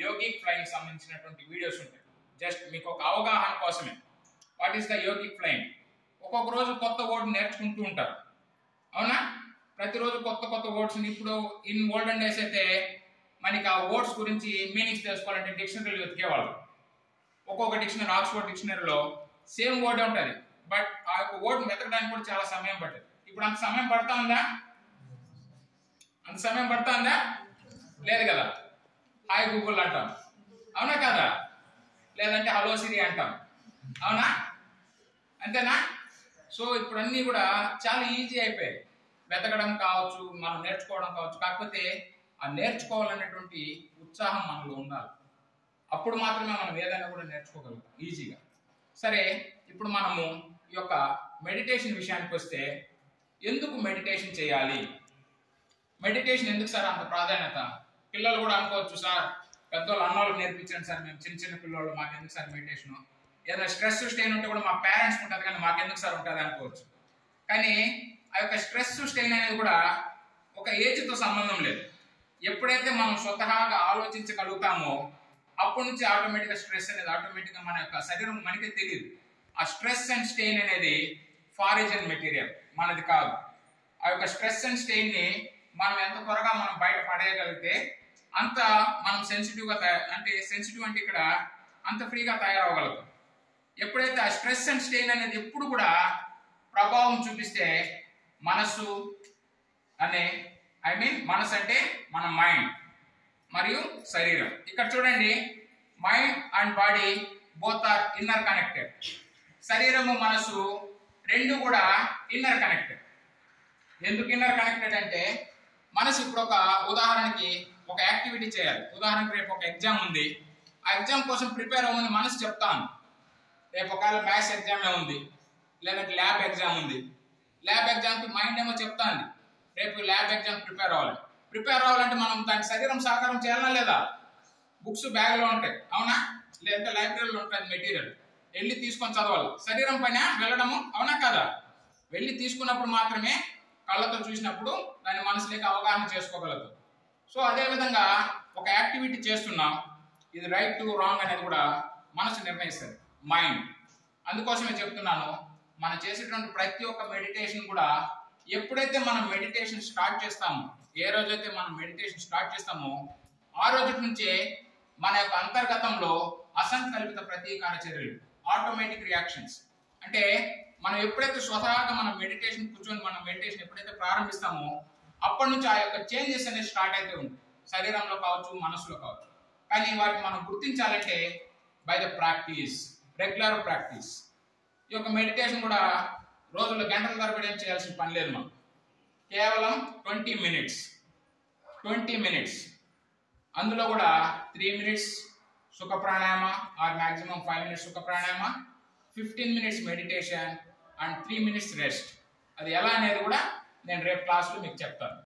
Yogic flying సంబంధించినటువంటి videos ఉంటాయి. Just మీకు ఒక అవగాహన కోసమే. What is the yogic flying? ఒక్కొక్క రోజు కొత్త వర్డ్ నేర్చుకుంటూ ఉంటారు. అవునా? ప్రతిరోజు కొత్త కొత్త వర్డ్స్ ఇప్పుడు ఇన్ ఓల్డెన్ డేస్ అయితే మనకి ఆ వర్డ్స్ గురించి మీనింగ్స్ తెలుసుకోవాలంటే డిక్షనరీలు వెతికేవాళ్ళు. ఒక్కొక్క డిక్షనరీ ఆక్స్ఫోర్డ్ డిక్షనరీలో సేమ్ వర్డ్ ఉంటుంది. బట్ ఆ యొక్క వర్డ్ వెతకడానికి కూడా చాలా సమయం పడుతుంది. ఇప్పుడు అంత సమయం పడతా ఉందా? అంత సమయం పడతా ఉందా? లేదు కదా? హాయ్ గూగుల్ అంటాం. అవునా కదా? లేదంటే హలో సిరి అంటాం. అవునా? అంతేనా? సో ఇప్పుడు అన్నీ కూడా చాలా ఈజీ అయిపోయాయి. వెతకడం కావచ్చు మనం నేర్చుకోవడం కావచ్చు. కాకపోతే ఆ నేర్చుకోవాలనేటువంటి ఉత్సాహం మనలో ఉండాలి. అప్పుడు మాత్రమే మనం ఏదైనా కూడా నేర్చుకోగలుగుతాం ఈజీగా. సరే ఇప్పుడు మనము ఈ యొక్క మెడిటేషన్ విషయానికి వస్తే ఎందుకు మెడిటేషన్ చేయాలి? మెడిటేషన్ ఎందుకు సార్ అంత ప్రాధాన్యత? పిల్లలు కూడా అనుకోవచ్చు సార్ పెద్దోళ్ళు అన్నోళ్ళకి నేర్పించండి సార్ మేము చిన్న చిన్న పిల్లలు మాకు ఎందుకు సార్ మెడిటేషన్ ఏదైనా స్ట్రెస్ స్టెయిన్ ఉంటే కూడా మా పేరెంట్స్ ఉంటుంది కానీ మాకు ఎందుకు సార్ ఉంటుంది అనుకోవచ్చు. కానీ ఆ యొక్క స్ట్రెస్ స్టెయిన్ అనేది కూడా ఒక ఏజ్తో సంబంధం లేదు. ఎప్పుడైతే మనం స్వతహాగా ఆలోచించగలుగుతామో అప్పటి నుంచి ఆటోమేటిక్గా స్ట్రెస్ అనేది ఆటోమేటిక్గా మన యొక్క శరీరం మనకే తెలియదు ఆ స్ట్రెస్ అండ్ స్టెయిన్ అనేది ఫారిజన్ మెటీరియల్ మనది కాదు. ఆ యొక్క స్ట్రెస్ అండ్ స్టెయిన్ని మనం ఎంత త్వరగా మనం బయట పడేయగలిగితే అంత మనం సెన్సిటివ్గా తయారు అంటే సెన్సిటివ్ అంటే ఇక్కడ అంత ఫ్రీగా తయారవగలుగుతాం ఎప్పుడైతే ఆ స్ట్రెస్ అండ్ స్ట్రెయిన్ అనేది ఎప్పుడు కూడా ప్రభావం చూపిస్తే మనసు అనే ఐ మీన్ మనసు అంటే మన మైండ్ మరియు శరీరం. ఇక్కడ చూడండి mind and body both are inner connected శరీరము మనసు రెండు కూడా ఇన్నర్ కనెక్టెడ్ ఎందుకు ఇన్నర్ కనెక్టెడ్ అంటే మనసు ఇప్పుడు ఒక ఉదాహరణకి ఒక యాక్టివిటీ చేయాలి. ఉదాహరణకి రేపు ఒక ఎగ్జామ్ ఉంది. ఆ ఎగ్జామ్ కోసం ప్రిపేర్ అవ్వమని మనసు చెప్తాను రేపు ఒకవేళ మ్యాథ్స్ ఎగ్జామే ఉంది? లేదంటే ల్యాబ్ ఎగ్జామ్ ఉంది. ల్యాబ్ ఎగ్జామ్కి మైండ్ ఏమో చెప్తాను రేపు ల్యాబ్ ఎగ్జామ్ ప్రిపేర్ అవ్వాలి. ప్రిపేర్ అవ్వాలంటే మనం దాని శరీరం సహకారం చేయాలా లేదా? బుక్స్ బ్యాగ్లో ఉంటాయి. అవునా? లేదంటే లైబ్రరీలో ఉంటుంది మెటీరియల్. వెళ్ళి తీసుకొని చదవాలి. శరీరం పైన వెళ్ళడము అవునా కదా? వెళ్ళి తీసుకున్నప్పుడు మాత్రమే కళ్ళతో చూసినప్పుడు దాని మనసులోకి అవగాహన చేసుకోగలదు సో అదేవిధంగా ఒక యాక్టివిటీ చేస్తున్నాం. ఇది రైట్ టు రాంగ్ అనేది కూడా మనసు నిర్ణయిస్తుంది. మైండ్ అందుకోసమే చెప్తున్నాను మనం చేసేటువంటి ప్రతి ఒక్క మెడిటేషన్ కూడా ఎప్పుడైతే మనం మెడిటేషన్ స్టార్ట్ చేస్తామో ఏ రోజైతే మనం మెడిటేషన్ స్టార్ట్ చేస్తామో ఆ రోజు నుంచే మన యొక్క అంతర్గతంలో అసంకల్పిత ప్రతీకార చర్యలు ఆటోమేటిక్ రియాక్షన్స్ అంటే మనం ఎప్పుడైతే స్వతహాగా మనం మెడిటేషన్ కూర్చొని మనం మెడిటేషన్ ఎప్పుడైతే ప్రారంభిస్తామో అప్పటి నుంచి ఆ యొక్క చేంజెస్ అనేది స్టార్ట్ అయితే ఉంటాయి. శరీరంలో కావచ్చు మనసులో కావచ్చు. కానీ వాటిని మనం గుర్తించాలంటే by the practice regular practice ఈ యొక్క మెడిటేషన్ కూడా రోజుల్లో గంటల తరబడి ఏం చేయాల్సిన పని లేదు మనం కేవలం ట్వంటీ మినిట్స్ ట్వంటీ మినిట్స్ అందులో కూడా three minutes sukha pranayama or maximum five minutes sukha pranayama fifteen minutes meditation and three minutes rest అది ఎలా అనేది కూడా నేను రేపు క్లాస్లో మీకు చెప్తాను.